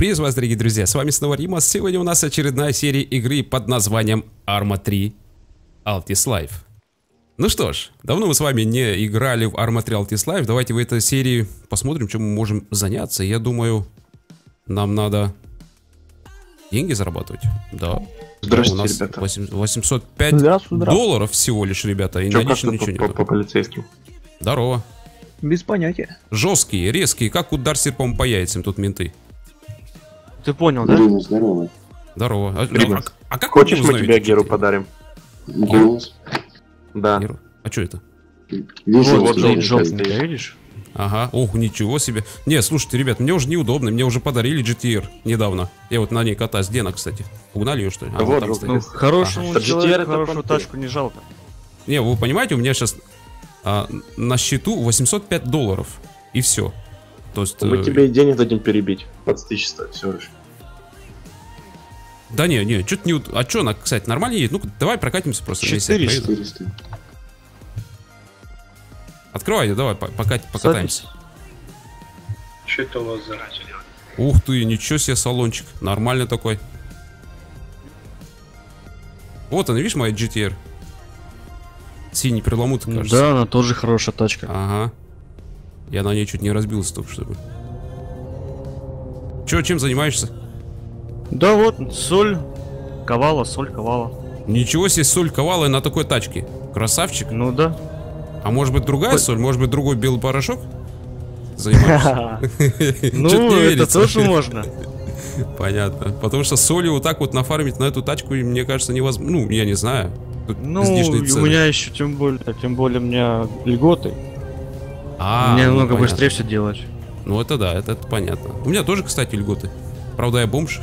Приветствую вас, дорогие друзья, с вами снова Римас. Сегодня у нас очередная серия игры под названием Arma 3 Altis Life. Ну что ж, давно мы с вами не играли в Arma 3 Altis Life. Давайте в этой серии посмотрим, чем мы можем заняться. Я думаю, нам надо деньги зарабатывать. Да. Здравствуйте, у нас ребята. 8 805 Здравствуй, здравствуй. долларов всего лишь, ребята, и Чё, тут ничего по, по, нет. по полицейским? Здорово. Без понятия. Жесткие, резкие, как удар серпом по яйцам тут менты. Ты понял, да? Дима, здорово. Здорово. А, Римас, а- а как Хочешь, мы тебе Геру ты- подарим? Голос. Да. Геру? А что это? Вижу, Вот, желтый. желтенькая, видишь? Ага, ох, ничего себе. Не, слушайте, ребят, мне уже неудобно, мне уже подарили GTR недавно. Я вот на ней катаюсь. Где она, кстати? Угнали ее, что ли? А, Вот, там. Ну, хорошему Ага. человеку хорошую тачку не жалко. Не, вы понимаете, у меня сейчас на счету 805 долларов. И все. То есть... Мы э, тебе и денег дадим перебить. Под тысяча все лишь. Да не, не, что-то не... А что она, кстати, нормально едет? Ну давай прокатимся просто. вместе. 400. Поеду. 400. Открывай, давай, по- пока- покатаемся. Что это у вас за... Ух ты, ничего себе салончик. Нормальный такой. Вот она, видишь, моя GTR? Синий перламутр, кажется. Да, она тоже хорошая тачка. Ага. Я на ней чуть не разбился только что. Че, чем занимаешься? Да вот, соль, ковала, соль, ковала. Ничего себе, соль ковала на такой тачке. Красавчик. Ну да. А может быть другая Ой. соль? Может быть другой белый порошок? Занимаешься? Ну, это тоже можно. Понятно. Потому что солью вот так вот нафармить на эту тачку, мне кажется, невозможно. Ну, я не знаю. Тут Ну, у меня еще тем более, тем более у меня льготы. А, Мне ну, намного понятно. быстрее все делать. Ну, это да, это, это понятно. У меня тоже, кстати, льготы. Правда, я бомж.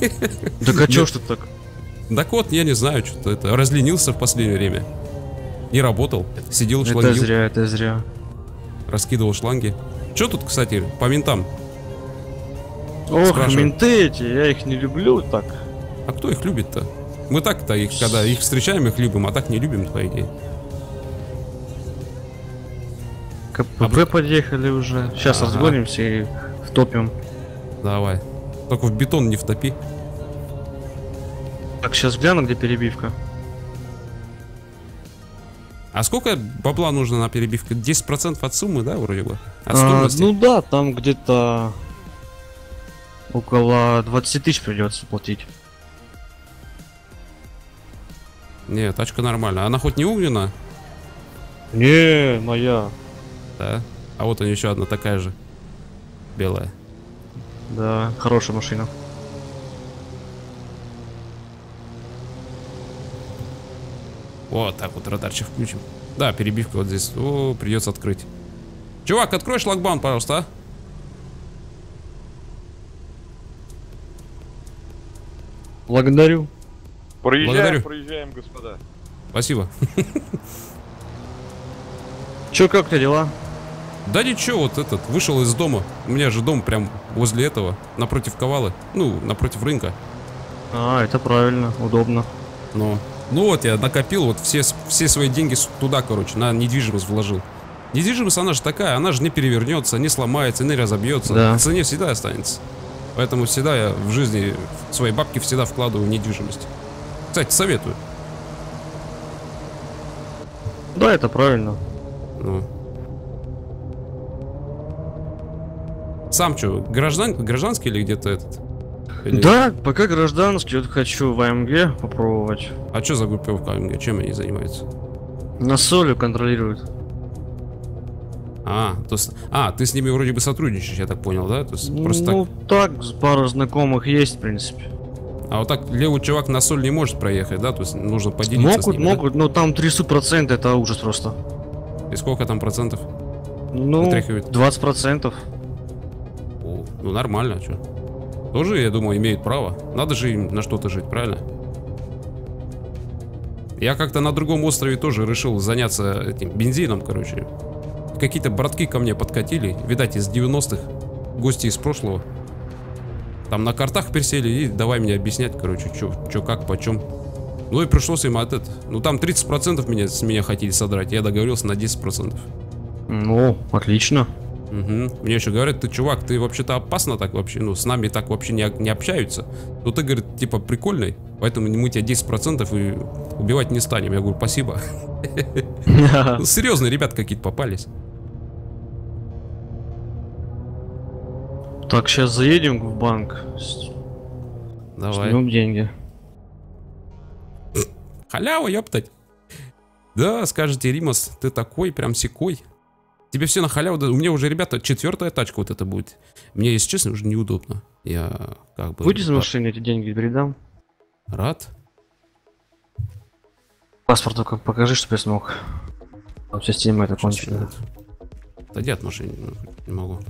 Так а чё Нет. ж ты так? Так вот, я не знаю, что-то это. Разленился в последнее время. Не работал. Сидел, Это шлангил, зря, это зря. раскидывал шланги. Что тут, кстати, по ментам? Ох, Спрашиваю. менты эти, я их не люблю так. А кто их любит-то? Мы так-то их, когда их встречаем, их любим, а так не любим, по идее. КПП подъехали уже. Сейчас Ага. разгонимся и втопим. Давай. Только в бетон не втопи. Так, сейчас гляну, где перебивка. А сколько бабла нужно на перебивку? 10% от суммы, да, вроде бы? От А, ну да, там где-то около 20 тысяч придется платить. Не, тачка нормальная. Она хоть не угнена? Не, моя. Да. А вот она еще одна такая же. Белая. Да, хорошая машина. Вот так вот радарчик включим. Да, перебивка вот здесь. О, придется открыть. Чувак, открой шлагбаум, пожалуйста, а? Благодарю. Благодарю. Проезжаем, проезжаем, господа. Спасибо. Чё, как у тебя дела? Да ничего, вот этот, вышел из дома. У меня же дом прям возле этого, напротив Ковалы. Ну, напротив рынка. А, это правильно, удобно. Но, ну вот я накопил вот все, все свои деньги туда, короче, на недвижимость вложил. Недвижимость, она же такая, она же не перевернется, не сломается, не разобьется. Да. В цене всегда останется. Поэтому всегда я в жизни свои бабки всегда вкладываю в недвижимость. Кстати, советую. Да, это правильно. Ну. Сам что, граждан, гражданский или где-то этот? Или- Да, пока гражданский, вот хочу в АМГ попробовать. А что за группировка АМГ? Чем они занимаются? На солью контролируют. А, то есть, а, ты с ними вроде бы сотрудничаешь, я так понял, да? То есть просто ну, так. так, с пару знакомых есть, в принципе. А вот так левый чувак на соль не может проехать, да? То есть нужно поделиться с могут, ними, да? могут, но там трясут проценты, это ужас просто. И сколько там процентов? Ну, Вытряхивает. 20 процентов. Ну нормально, а что? Тоже, я думаю, имеют право. Надо же им на что-то жить, правильно? Я как-то на другом острове тоже решил заняться этим бензином, короче. Какие-то братки ко мне подкатили, видать, из 90-х, гости из прошлого. Там на картах пересели и давай мне объяснять, короче, что как, почем. Ну и пришлось им от. Ну там 30% меня, с меня хотели содрать, я договорился на 10%. Ну, отлично. Угу. Мне еще говорят, ты чувак, ты вообще-то опасно так вообще, ну, с нами так вообще не, не общаются. Ну, ты, говорит, типа, прикольный, поэтому мы тебе 10% и убивать не станем. Я говорю, спасибо. Ну, серьезно, ребят какие-то попались. Так, сейчас заедем в банк. Давай. Снимем деньги. Халява, ёптать. Да, скажете, Римас, ты такой, прям секой. Тебе все на халяву, у меня уже, ребята, четвертая тачка вот это будет. Мне, если честно, уже неудобно. Я как бы... Из рад- машины, эти деньги передам. Рад. Паспорт только покажи, чтобы я смог. Там система это кончена. Отойди от машины, ну, не могу.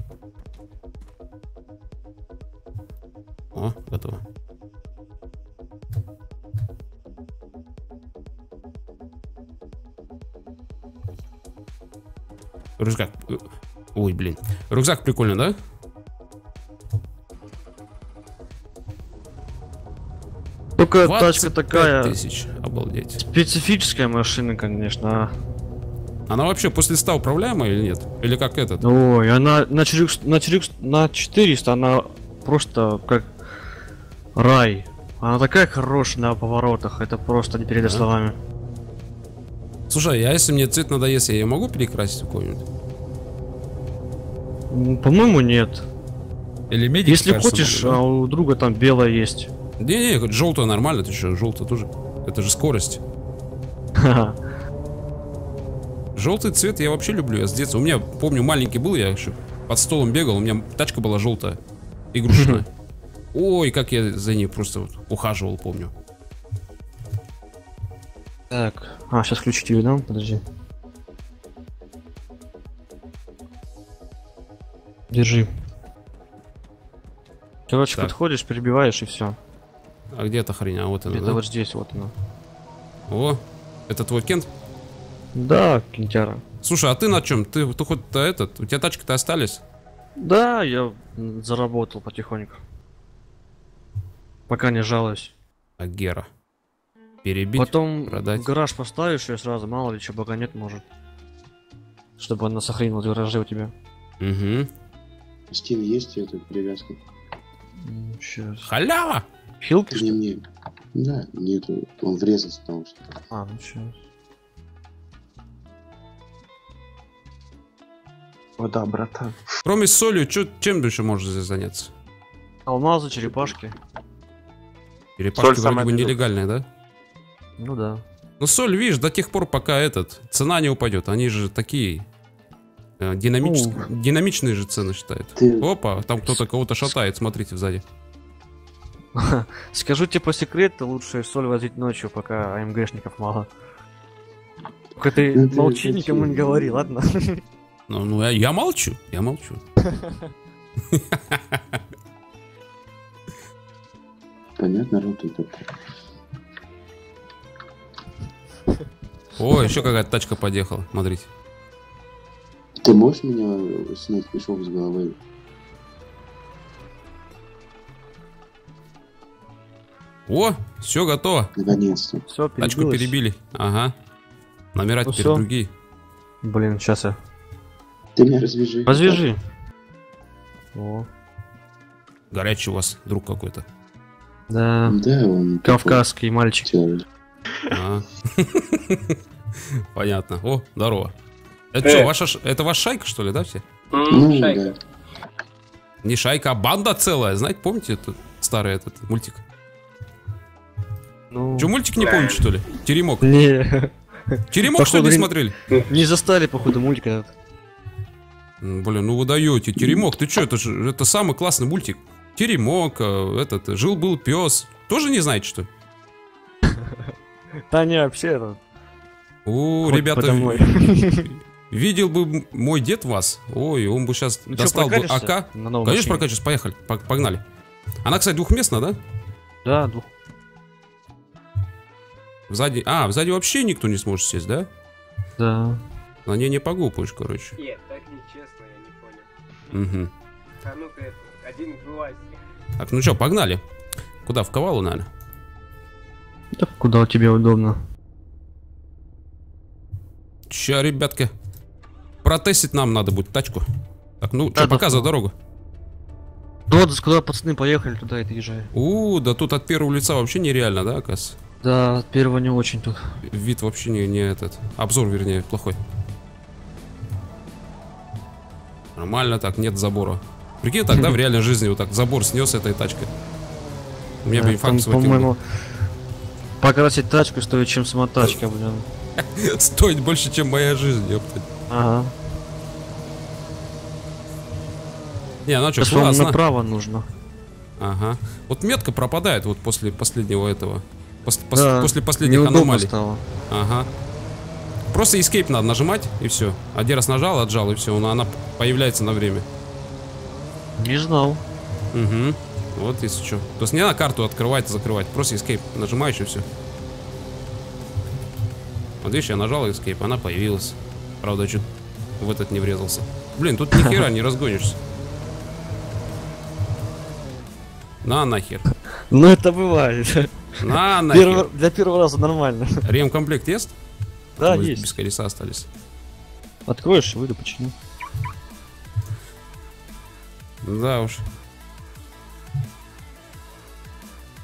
О, готово. Рюкзак. э, Ой, блин. Рюкзак прикольно, да? Только тачка 25 такая тысяч. Обалдеть. специфическая машина, конечно. Она вообще после 100 управляемая или нет? Или как этот? Ой, она на 400, на 400, на 400 она просто как рай. Она такая хорошая на поворотах, это просто не передать Да? словами. Слушай, а если мне цвет надоест, я ее могу перекрасить какой-нибудь? По-моему, нет. Или медик, Если кажется, хочешь, могу, да? а у друга там белая есть. Не-не, желтая нормально, ты что, желтая тоже. Это же скорость. Желтый цвет я вообще люблю, я с детства. У меня, помню, маленький был, я еще под столом бегал, у меня тачка была желтая, игрушечная. Ой, как я за ней просто вот ухаживал, помню. Так, а, сейчас ключи тебе дам, подожди. Держи. Короче, Так. подходишь, перебиваешь и все. А где эта хрень? А вот она, Это да? вот здесь вот она. О, это твой Кент? Да, кинтяра. Слушай, а ты на чем? Ты, ты хоть -то этот, у тебя тачки-то остались? Да, я заработал потихоньку. Пока не жалуюсь. А Гера? Перебить? Потом продать. в гараж поставишь ее сразу, мало ли что баганет может. Чтобы она сохранилась в гараже у тебя. Угу. Стив, есть эта привязка? Сейчас. Халява! Хилки? Не мне. Да, нету. Он врезался, потому что. А, ну сейчас. О, да, братан. Кроме с солью, чё, чем еще можно здесь заняться? Алмазы, черепашки. Черепашки Соль вроде бы дорогая. нелегальная, да? Ну да. Ну соль, видишь, до тех пор, пока этот, цена не упадет. Они же такие э, динамичес- Ну. динамичные же цены считают. Ты Опа, там кто-то кого-то шатает, смотрите сзади. Скажу тебе по секрету, лучше соль возить ночью, пока АМГшников мало. Только ты Ну, ты молчи, никому не говори, ладно? Ну, ну я, я молчу, я молчу. понятно, рот это. О, еще какая-то тачка подъехала, смотрите. Ты можешь меня снять мешок с головы? О, все готово. Наконец-то. Все, Тачку перебили. Ага. Номера Ну теперь всё. другие. Блин, сейчас я. Ты меня развяжи. Развяжи. О, Горячий у вас друг какой-то. да. Да, он Кавказский мальчик. такой телый. А. Понятно. О, здорово. Это Э. что, ваша, это ваша шайка, что ли, да, все? Ну, Шайка. Не шайка, а банда целая. Знаете, помните этот старый этот мультик? Ну, Че, мультик не Да. помните, что ли? Теремок. не, Теремок, что ли, не смотрели? не застали, походу, мультик этот. Блин, ну вы даете. Теремок, ты что, это же это самый классный мультик. Теремок, э, этот, жил-был пес. Тоже не знаете, что ли? Да не, вообще это. О, хоть ребята, видел бы мой дед вас. Ой, он бы сейчас Ну достал бы АК. Конечно, прокачусь, поехали, по- погнали. Она, кстати, двухместная, да? Да, двух. Сзади, а, сзади вообще никто не сможет сесть, да? Да. На ней не погупаешь, короче. Нет, так нечестно, я не понял. Угу. А ну-ка, это, один вылазь. Так, ну что, погнали. Куда, в Ковалу, наверное? Так куда тебе удобно? Ща, ребятки, протестить нам надо будет тачку. Так, ну, Да, что, да, показывай да. дорогу. Вот, куда пацаны поехали, туда и езжай. У, да тут от первого лица вообще нереально, да, оказывается? Да, от первого не очень тут. Вид вообще не, не этот. Обзор, вернее, плохой. Нормально так, нет забора. Прикинь, тогда в реальной жизни вот так забор снес этой тачкой. У меня бы инфаркт схватил. По-моему, покрасить тачку стоит, чем сама тачка, блин. Стоит больше, чем моя жизнь, ёпта. Ага. Не, она что, Сейчас вам классно. направо нужно. Ага. Вот метка пропадает вот после последнего этого. Пос- пос- Да, после последних аномалий. стало. Ага. Просто escape надо нажимать, и все. Один раз нажал, отжал, и все. Она появляется на время. Не знал. Угу. Вот если что. То есть не надо карту открывать и закрывать. Просто escape нажимаешь и все. Вот видишь, я нажал escape, она появилась. Правда, чуть в этот не врезался. Блин, тут ни хера не разгонишься. На нахер. Ну это бывает. На нахер. Первый- для первого раза нормально. Ремкомплект есть? Да, есть. Без колеса остались. Откроешь, выйду, почему? Да уж.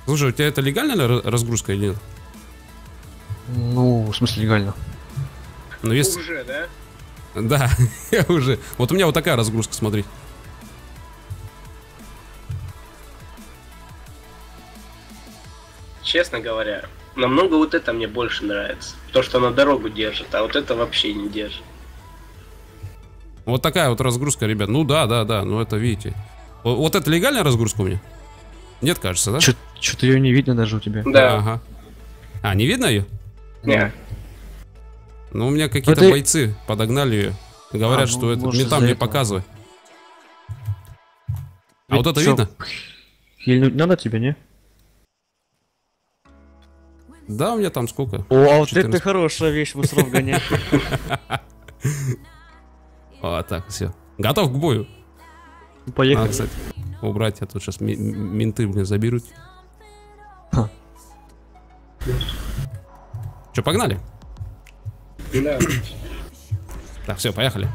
Слушай, у тебя это легальная ра- разгрузка или нет? Ну, в смысле легально. Ну, если... Уже, да? Да, я уже. Вот у меня вот такая разгрузка, смотри. Честно говоря, намного вот это мне больше нравится. То, что на дорогу держит, а вот это вообще не держит. Вот такая вот разгрузка, ребят. Ну да, да, да, ну это видите. Вот это легальная разгрузка у меня? Нет, кажется, да? Что-то ее не видно даже у тебя. Да. Ага. А, не видно ее? Не. Ну, у меня какие-то Это- бойцы подогнали ее. Говорят, А, ну, что это из-за не показывай. А вот это Чё, видно? Хильнуть надо тебе, не? Да, у меня там сколько? О, а вот 14. это хорошая вещь, мусоров гонять. А, так, все. Готов к бою. Ну, Надо, Поехали. кстати, убрать, а то сейчас менты мне заберут. Ха. Че, погнали? Да. Так, все, поехали.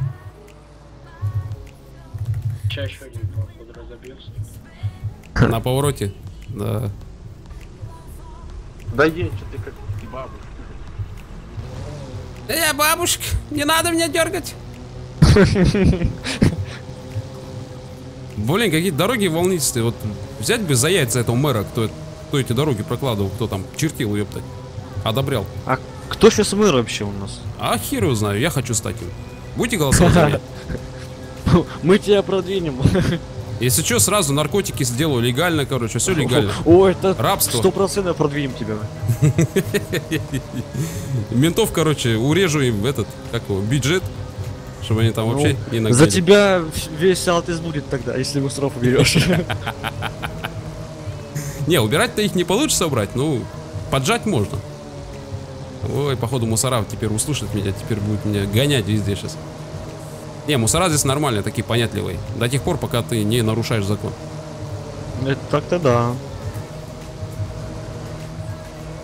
Чаще один, походу, разобьется. На повороте. Да. Да едь, что ты как бабушка. Э, бабушка, не надо меня дергать. Блин, какие дороги волнистые. Вот взять бы за яйца этого мэра, кто, кто эти дороги прокладывал, кто там чертил, ёптать. Одобрял. А кто сейчас мэр вообще у нас? А хер его знаю, я хочу стать им. Будете голосовать? Мы тебя продвинем. Если что, сразу наркотики сделаю легально, короче, все легально. О, это Рабство. сто процентов продвинем тебя. Ментов, короче, урежу им этот, как его, бюджет, чтобы они там Ну, вообще не За нагнали. тебя весь Алтис будет тогда, если мусоров уберешь. Не, убирать-то их не получится убрать, ну, поджать можно. Ой, походу мусора теперь услышат меня, теперь будет меня гонять везде сейчас. Не, мусора здесь нормальные, такие понятливые. До тех пор, пока ты не нарушаешь закон. Это так-то да.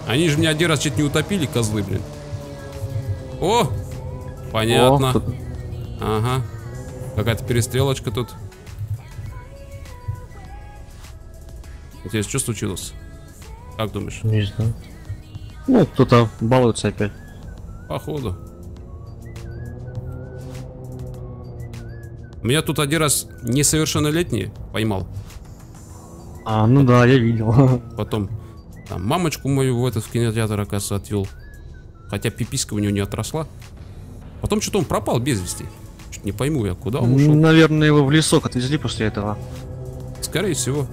Они же меня один раз чуть не утопили, козлы, блин. О! Понятно. О, Ага. Какая-то перестрелочка тут. Интересно, что случилось? Как думаешь? Не знаю. Ну, кто-то балуется опять. Походу. Меня тут один раз несовершеннолетний поймал. А, ну да, я видел. Потом там мамочку мою в этот в кинотеатр, оказывается, отвел. Хотя пиписка у него не отросла. Потом что-то он пропал без вести. Не пойму я, куда он ушел. Наверное, его в лесок отвезли после этого. Скорее всего.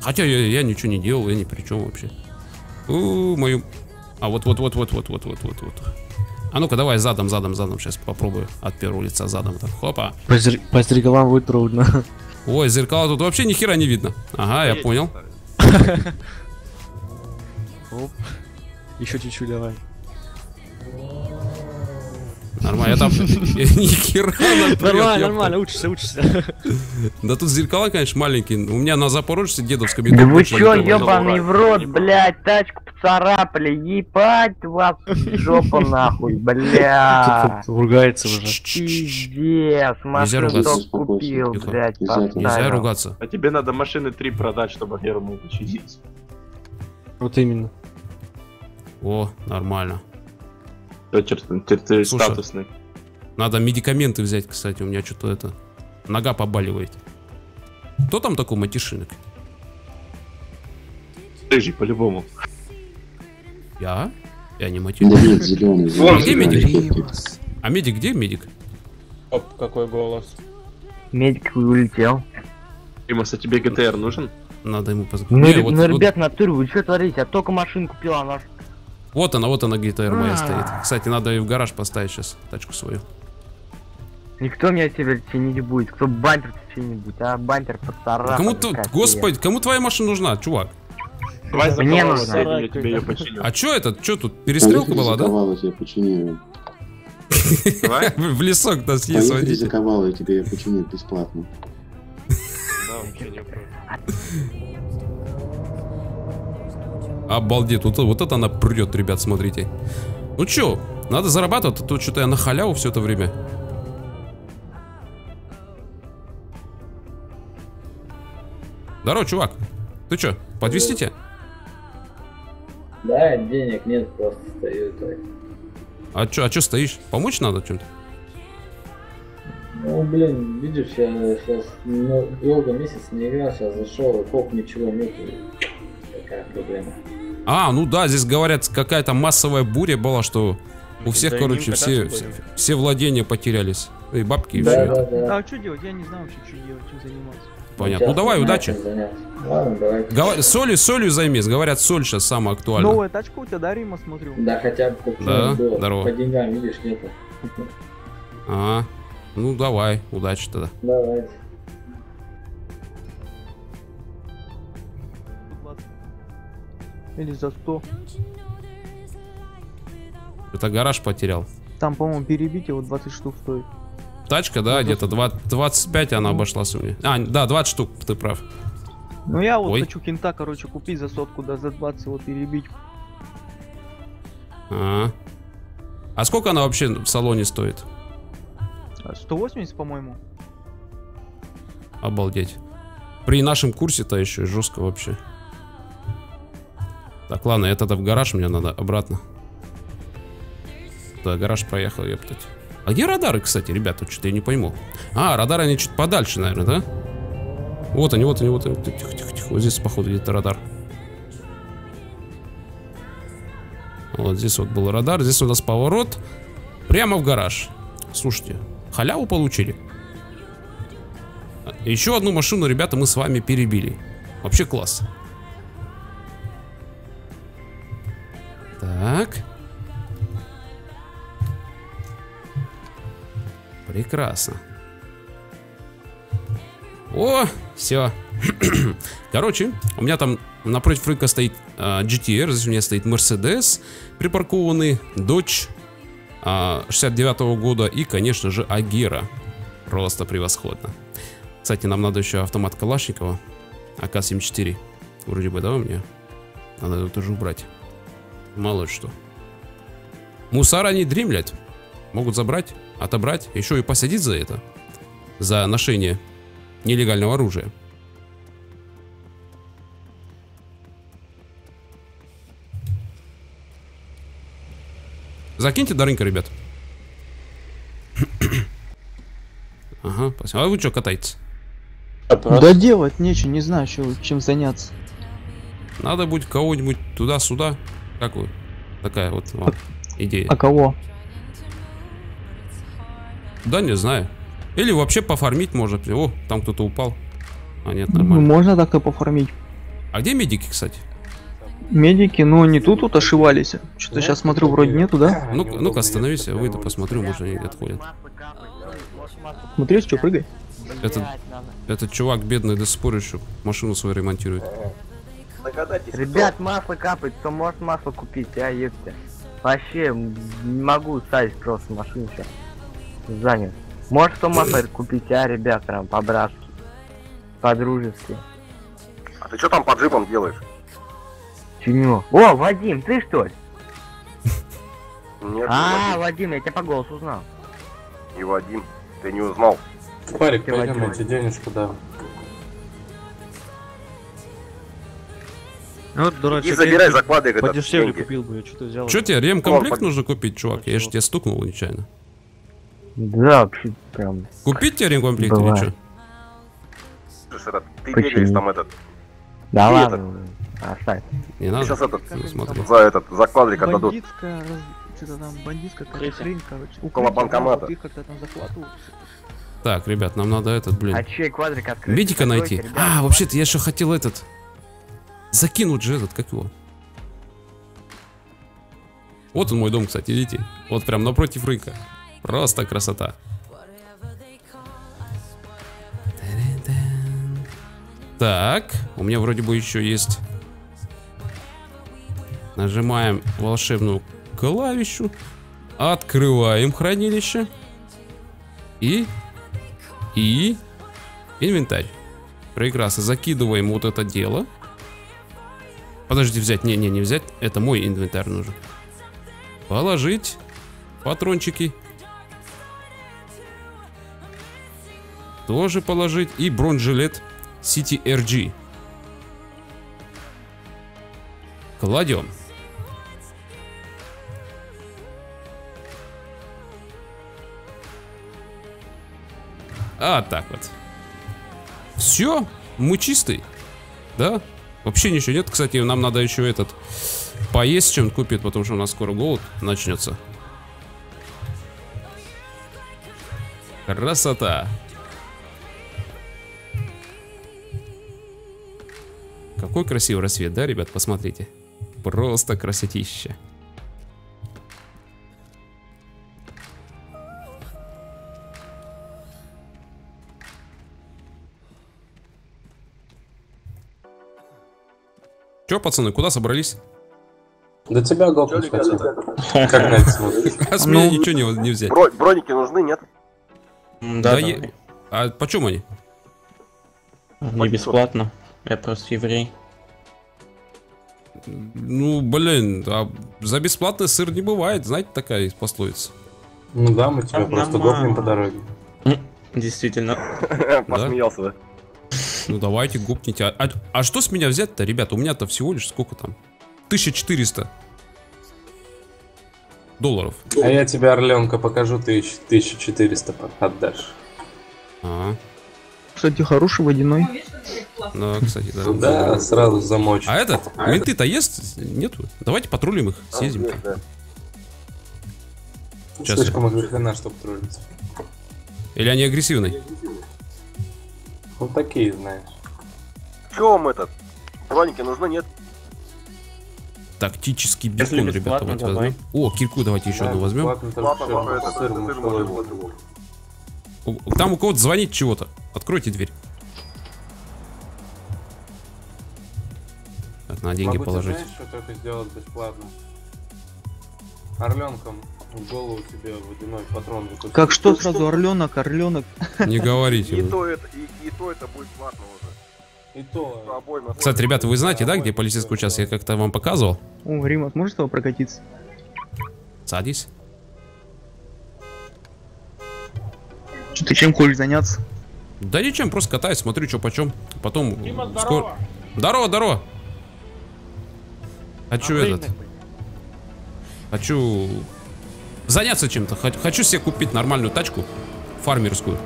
Хотя я, я ничего не делал, я ни при чем вообще. У мою. А вот вот вот вот вот вот вот вот вот. А ну-ка давай задом, задом, задом. Сейчас попробую от первого лица задом. Так, хопа. По, зер- по зеркалам будет трудно. Ой, зеркала тут вообще ни хера не видно. Ага, я Едь, понял. Оп. Еще чуть-чуть давай. Нормально, я там ни хера наперед, Нормально, нормально, учишься, учишься. Да тут зеркала, конечно, маленькие. У меня на Запорожце дедовском Да вы чё, ёбаный в рот, блядь, тачку поцарапали, ебать вас в жопу нахуй, бля. Ругается уже. Пиздец, машину купил, блядь, Нельзя ругаться. А тебе надо машины 3 продать, чтобы Герму починить. Вот именно. О, нормально. Ты, черт, ты, ты Слушай. статусный. Надо медикаменты взять, кстати, у меня что-то это... Нога побаливает. Кто там такой матишинок? Рыжий, по-любому. Я? Я не Да матишинок. нет, зеленый. Вон, где медик? А медик где медик? Оп, какой голос. Медик улетел. Римас, а тебе ГТР нужен? Надо ему позвонить. Ну, Не, вот, ну, вот- ребят, на натуре, вы что творите? Я только машину купила, она ж- вот она, вот она ГТР моя А. стоит. Кстати, надо ее в гараж поставить сейчас, тачку свою. Никто меня теперь чинить будет. Кто бампер чинить будет, а бампер поцарапал. кому тут, как господи, кому твоя машина нужна, чувак? Давай за Мне сядем, я тебе ее починю. А чё это? Чё тут, перестрелка была, да? Я тебе починю. В лесок нас не Поехали сводите. заковал, я тебе ее починю бесплатно. Да, вообще не. Обалдеть, вот, вот это она прет, ребят, смотрите. Ну чё, надо зарабатывать, а то что-то я на халяву все это время. Здорово, чувак. Ты чё, подвезти тебя? Да, денег нет, просто стою так. А чё, а чё стоишь? Помочь надо чем-то? Ну, блин, видишь, я сейчас долго месяц не играл, сейчас зашел, и коп ничего нету. Такая проблема. А, ну да, здесь говорят, какая-то массовая буря была, что у всех, Да, короче, все, все, все владения потерялись. И бабки, и Да, все. да, да. А что делать? Я не знаю вообще, что делать, чем заниматься. Понятно. Ну Сейчас давай, не знаю, удачи. Ладно, давайте. Гова- Солью, солью займись. Говорят, соль сейчас самая актуальная. Новая тачка у тебя, да, Рима, смотрю? Да, хотя бы хоть Да, было. здорово. По деньгам, видишь, нету. А, ну давай, удачи тогда. Давайте. Или за 100. Это гараж потерял. Там, по-моему, перебить его 20 штук стоит. Тачка, да, где-то 20 25 она обошлась у меня. А, да, 20 штук, ты прав. Ну я вот Ой. хочу кента, короче, купить за сотку, да, за 20 его перебить. А, а сколько она вообще в салоне стоит? А, 180, по-моему. Обалдеть. При нашем курсе-то еще жестко вообще. Так, ладно, это в гараж мне надо обратно. Да, гараж проехал, ептать. А где радары, кстати, ребята? Что-то я не пойму. А, радары они чуть подальше, наверное, да? Вот они, вот они, вот они. Тихо, тихо, тихо. Вот здесь, походу, где-то радар. Вот здесь вот был радар. Здесь у нас поворот. Прямо в гараж. Слушайте, халяву получили. Еще одну машину, ребята, мы с вами перебили. Вообще класс. Так. Прекрасно. О, все. Короче, у меня там напротив рынка стоит а, GTR, здесь у меня стоит Mercedes припаркованный, Dodge а, 69 года и, конечно же, Агера. Просто превосходно. Кстати, нам надо еще автомат Калашникова, АК-74. Вроде бы, да, у меня? Надо его тоже убрать. Мало что. Мусора не дремлят. Могут забрать, отобрать, еще и посадить за это. За ношение нелегального оружия. Закиньте до рынка, ребят. Ага, спасибо. А вы что катаетесь? Да делать нечего, не знаю, чем заняться. Надо будет кого-нибудь туда-сюда. Как вы? Такая вот вам идея. А кого? Да, не знаю. Или вообще пофармить можно. О, там кто-то упал. А нет, Ну, нормально. можно так-то пофармить. А где медики, кстати? Медики, ну не тут тут ошивались. Что-то сейчас смотрю, вроде нету, да? Ну-ка, ну-ка остановись, я выйду, посмотрю, может они отходят. Смотри, что, прыгай. Этот, этот чувак бедный до сих пор еще машину свою ремонтирует. Ребят, масло капает, кто может масло купить, а, ёпта. Вообще, не могу ставить просто машину сейчас. Занят. Может кто масло купить, а, ребят, прям по-братски. По-дружески. А ты что там под джипом делаешь? починю. О, Вадим, ты что ли? Нет, А, Вадим, я тебя по голосу узнал. и Вадим, ты не узнал. Парик, Ты пойдем, я Вадим. тебе денежку дам. Вот, дурачок, И забирай я заклады, этот, Подешевле деньги. купил бы, я что-то взял. Что тебе, ремкомплект нужно купить, чувак? Я же тебя стукнул нечаянно. Да, вообще прям. Купить тебе ремкомплект или что? Этот, Ты бегаешь там этот. Да ладно, оставь. Не надо? Сейчас этот, Ну, смотри. за этот, за квадрик отдадут. Бандитская, что-то там бандитская какая-то хрень, короче. Около банкомата. вот их как-то там захватывают. Так, ребят, нам надо этот, блин. А чей квадрик открыт? Медика Закройте, найти. А, вообще-то я еще хотел этот. Закинуть же этот, как его. Вот он мой дом, кстати, видите? Вот прям напротив рынка. Просто красота. Так, у меня вроде бы еще есть. Нажимаем волшебную клавишу. Открываем хранилище. И... И... Инвентарь. Прекрасно. Закидываем вот это дело. Подожди, взять. Не, не, не взять. Это мой инвентарь нужен. Положить. Патрончики. Тоже положить. И бронежилет City RG. Кладем. А, так вот. Все, мы чистый. Да? Вообще ничего нет. Кстати, нам надо еще этот поесть чем купить, потому что у нас скоро голод начнется. Красота. Какой красивый рассвет, да, ребят? Посмотрите. Просто красотища. Че, пацаны, куда собрались? Да тебя гопнуть хотел. Как? А с меня ничего не, не взять. Бро- броники нужны, нет? Да, е- А почем они? не бесплатно. Я просто еврей. Ну, блин, а за бесплатный сыр не бывает, знаете, такая есть пословица. Ну да, мы тебя просто гопнем по дороге. Действительно. Посмеялся, да? Ну давайте, гупните. А, а- а что с меня взять-то, ребята? У меня-то всего лишь сколько там? 1400 долларов. А я тебе, Орленка, покажу, ты еще 1400 по- отдашь. А, Кстати, хороший водяной. ну, кстати, да. Да, сразу замочь. А этот? Менты-то есть? Нету? Давайте патрулим их, съездим. Есть, да. Сейчас Слишком хрена, чтобы троллиться. Или они агрессивные? Вот такие, знаешь. Че вам этот? Броники нужны, нет? Тактический Если бекон, ребята, давайте давай. возьмем. О, кирку давайте еще Да, одну возьмем. Там у кого-то звонит чего-то. Откройте дверь. Так, надо деньги Могу положить. знаешь, что только сделать бесплатно? Орленком в голову тебе водяной патрон запустить. Как что сразу, орленок, орленок. Не говорите. И то это, и, и то это будет платно уже. И то. Обоим Кстати, ребята, вы знаете, да, где полицейский участок? Я как-то вам показывал. О, Римас, можешь с тобой прокатиться? Садись. Что ты чем хочешь заняться? Да ничем, просто катаюсь, смотрю, что почем. Потом... скоро- Здорово, здорово! Хочу этот... Хочу... Заняться чем-то. Хо- Хочу себе купить нормальную тачку. Фармерскую.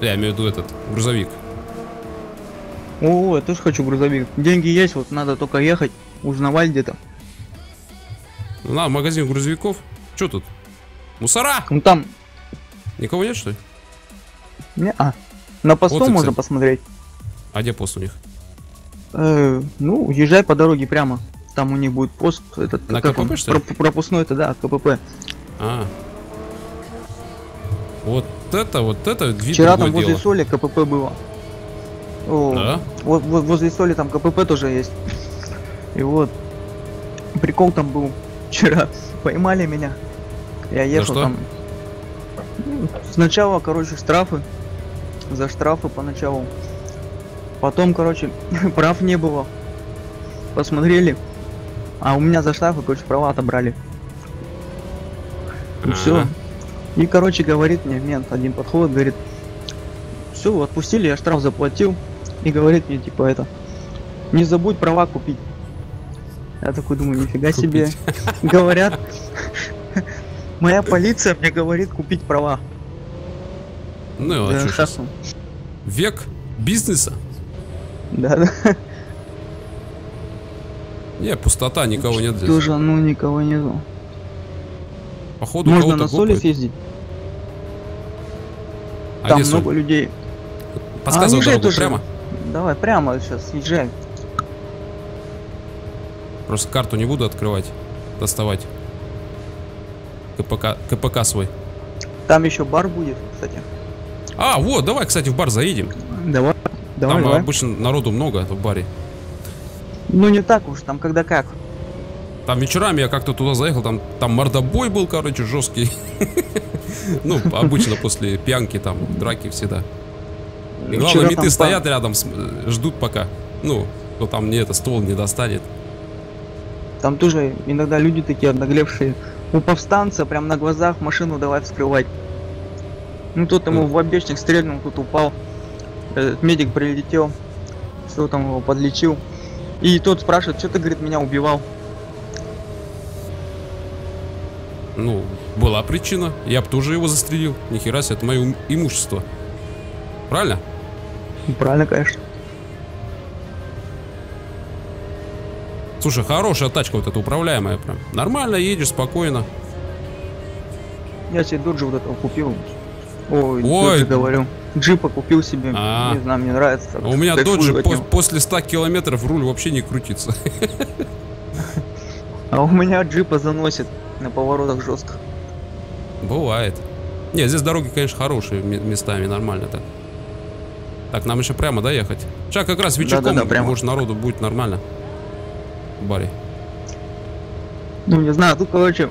Я имею в виду этот, грузовик. О, я тоже хочу грузовик. Деньги есть, вот надо только ехать, узнавать где-то. На, магазин грузовиков. Что тут? Мусора! Ну там, Никого нет, что ли? не, а, на посту Вот можно посмотреть. А где пост у них? Э, ну, езжай по дороге прямо. Там у них будет пост, этот, На как он, КПП, что ли? проп- пропускной, это да, КПП. А. Вот это, вот это Вчера там возле дело. соли КПП было. О, Да? вот, вот возле соли там КПП тоже есть. И вот, прикол там был. Вчера поймали меня. Я ехал там. Сначала, короче, штрафы. За штрафы поначалу. Потом, короче, прав не было. посмотрели. А у меня за штрафы, короче, права отобрали. И все. И, короче, говорит мне мент, один подходит, говорит, все, отпустили, я штраф заплатил. И говорит мне, типа, это, не забудь права купить. Я такой думаю, нифига себе. Говорят, моя полиция мне говорит купить права. Ну, а Да. Век бизнеса? Да, да. Не, пустота, никого нет здесь. Тоже, ну, никого нету. Походу, Можно на соли съездить. А Там где соль? много людей. Подсказывай езжай дорогу тоже. прямо. Давай, прямо сейчас, езжай. Просто карту не буду открывать, доставать. КПК, КПК свой. Там еще бар будет, кстати. А, вот, давай, кстати, в бар заедем. Давай, давай, Там давай. обычно народу много в баре. Ну не так уж, там когда как. Там вечерами я как-то туда заехал, там, там мордобой был, короче, жесткий. Ну, обычно после пьянки там, драки всегда. И главное, там стоят рядом, ждут пока. Ну, кто там не это, ствол не достанет. Там тоже иногда люди такие обнаглевшие. У повстанца прям на глазах машину давай вскрывать. Ну тот ему в обечник стрельнул, тут упал. Медик прилетел. Что там его подлечил. И тот спрашивает, что ты, говорит, меня убивал. Ну, была причина. Я бы тоже его застрелил. Нихера себе, это мое имущество. Правильно? Правильно, конечно. Слушай, хорошая тачка вот эта, управляемая прям. Нормально едешь, спокойно. Я себе доджи вот этого купил. Ой, Ой. говорю. Джипа купил себе. А. Не знаю, мне нравится. А у меня доджи по- после 100 километров руль вообще не крутится. А у меня джипа заносит на поворотах жестко. Бывает. Не, здесь дороги, конечно, хорошие ме- местами, нормально так. Так, нам еще прямо доехать. Сейчас как раз вечерком, Да-да-да, прямо. может, народу будет нормально. Баре. Ну, не знаю, тут, короче,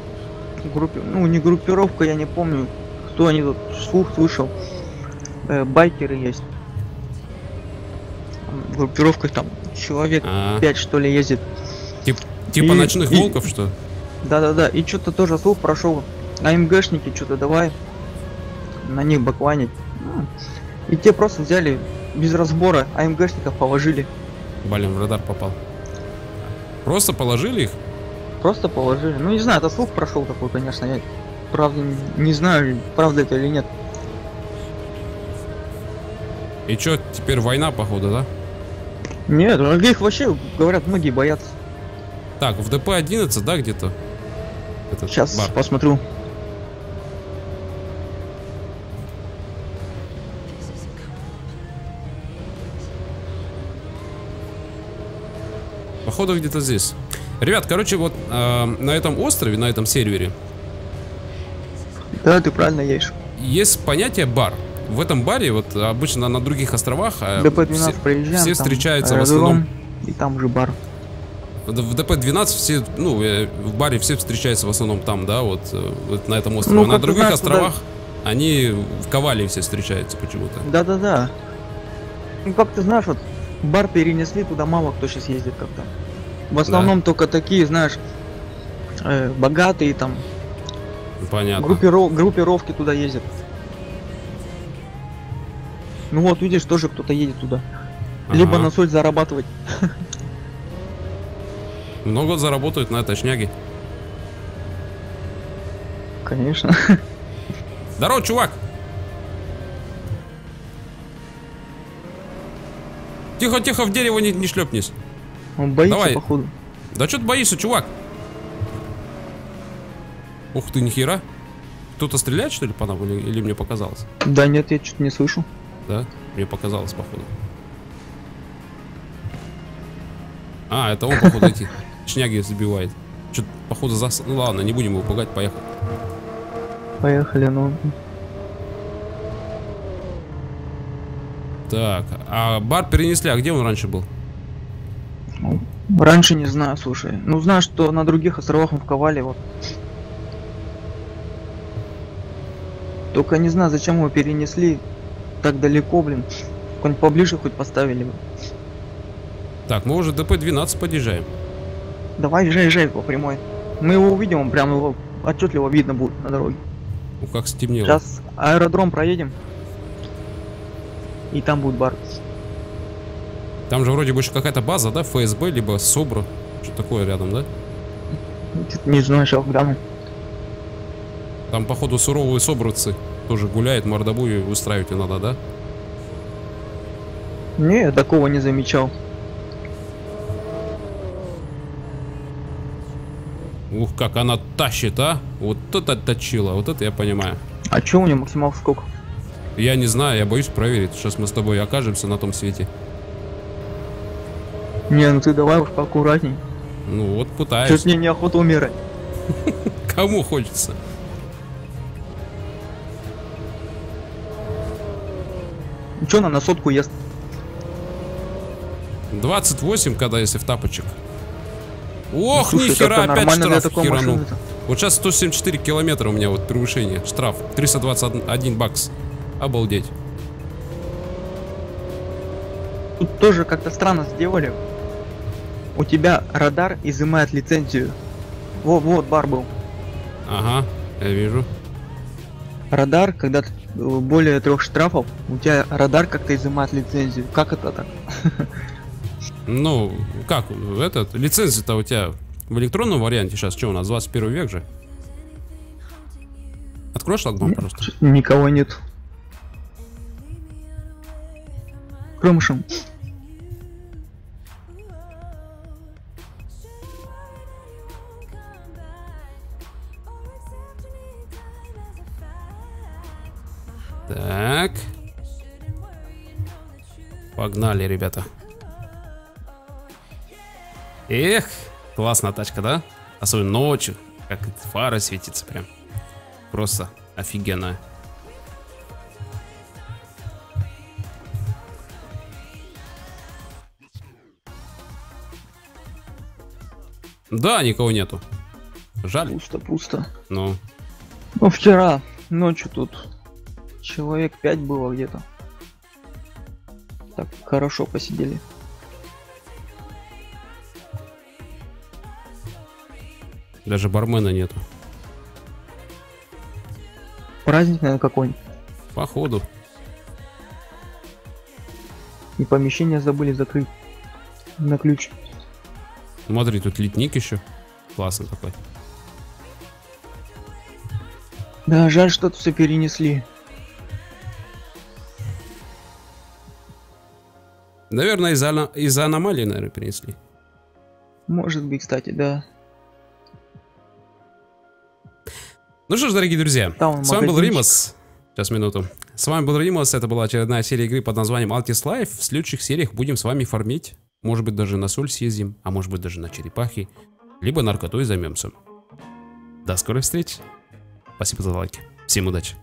группи... ну, не группировка, я не помню, кто они тут, слух слышал. Э, байкеры есть. В группировках там человек А. 5 что ли ездит. Тип- типа И- ночных и- волков, что? Да-да-да, и что-то тоже слух прошел. АМГшники что-то давай на них бакланить. Ну, И те просто взяли без разбора АМГшников положили. Блин, в радар попал. Просто положили их? Просто положили. Ну не знаю, это слух прошел такой, конечно. Я правда не знаю, правда это или нет. И что, теперь война, походу, да? Нет, ну, их вообще, говорят, многие боятся. Так, в ДП-11, да, где-то? Сейчас бар. посмотрю. Походу где-то здесь. Ребят, короче, вот э, на этом острове, на этом сервере Да, ты правильно едешь. есть понятие бар. В этом баре, вот обычно на других островах, э, ДП-12 все, все встречаются в основном. И там же бар. В в ДП-12 все, ну, э, в баре все встречаются в основном там, да, вот, э, вот на этом острове. Ну, на других знаешь, туда- островах они в Ковале все встречаются почему-то. Да-да-да. Ну как ты знаешь, вот бар перенесли, туда мало кто сейчас ездит как-то. В основном только такие, знаешь, э, богатые там, Понятно. группиров- группировки туда ездят. Ну вот, видишь, тоже кто-то едет туда. Либо Ага. на соль зарабатывать. Много заработают на этой шняге. Конечно. Здорово, чувак! Тихо, тихо, в дерево не, не шлепнись. Он боится, Давай. походу. Да что ты боишься, чувак? Ух ты, нихера. Кто-то стреляет, что ли, по нам, или, или мне показалось? Да нет, я что-то не слышу. Да? Мне показалось, походу. А, это он, походу, эти шняги забивает. Что-то, походу, зас... Ну ладно, не будем его пугать, поехали. Поехали, ну. Так, а бар перенесли, а где он раньше был? Раньше не знаю, слушай. Ну знаю, что на других островах он в Ковале вот. Только не знаю, зачем его перенесли так далеко, блин. Какой-нибудь поближе хоть поставили бы. Так, мы уже ДП-12 подъезжаем. Давай, езжай, езжай по прямой. Мы его увидим, он прям его отчетливо видно будет на дороге. Ну как стемнело. Сейчас аэродром проедем. И там будет бар. Там же вроде больше какая-то база, да? ФСБ, либо СОБР. Что такое рядом, да? Не знаю, сейчас гляну. Там, походу, суровые собраться тоже гуляют, мордобуи устраивать надо, да? Не, я такого не замечал. Ух, как она тащит, а? Вот это точила, вот это я понимаю. А чё у него максимал сколько? Я не знаю, я боюсь проверить. Сейчас мы с тобой окажемся на том свете. Не, ну ты давай уж поаккуратней. Ну вот пытаюсь. Чё-то мне неохота умирать. Кому хочется? Ну чё она на сотку ест? 28, когда если в тапочек. Ох, Ну, слушай, нихера, опять штраф херанул. Вот сейчас 174 километра у меня вот превышение. Штраф. 321 бакс. Обалдеть. Тут тоже как-то странно сделали. У тебя радар изымает лицензию. Вот, вот, бар был. Ага, я вижу. Радар, когда э, более трех штрафов, у тебя радар как-то изымает лицензию. Как это так? Ну, как, этот, лицензия-то у тебя в электронном варианте сейчас, что у нас, 21 век же? Открой шлагбаум, пожалуйста. Никого нет. Открой Так. Погнали, ребята. Эх, классная тачка, да? Особенно ночью, как фара светится прям. Просто офигенная. Да, никого нету. Жаль. Пусто, пусто. Ну, Ну, вчера ночью тут человек 5 было где-то. Так, хорошо посидели. даже бармена нету. Праздник, наверное, какой-нибудь. Походу. И помещение забыли закрыть. На ключ. Смотри, тут литник еще. Классный такой. Да, жаль, что все перенесли. Наверное, из-за из-за аномалии, наверное, перенесли. Может быть, кстати, да. Ну что ж, дорогие друзья, Там с вами был. Римас. Сейчас, минуту. С вами был Римас, это была очередная серия игры под названием Altis Life. В следующих сериях будем с вами фармить. Может быть, даже на соль съездим, а может быть, даже на черепахи. Либо наркотой займемся. До скорой встречи. Спасибо за лайки. Всем удачи.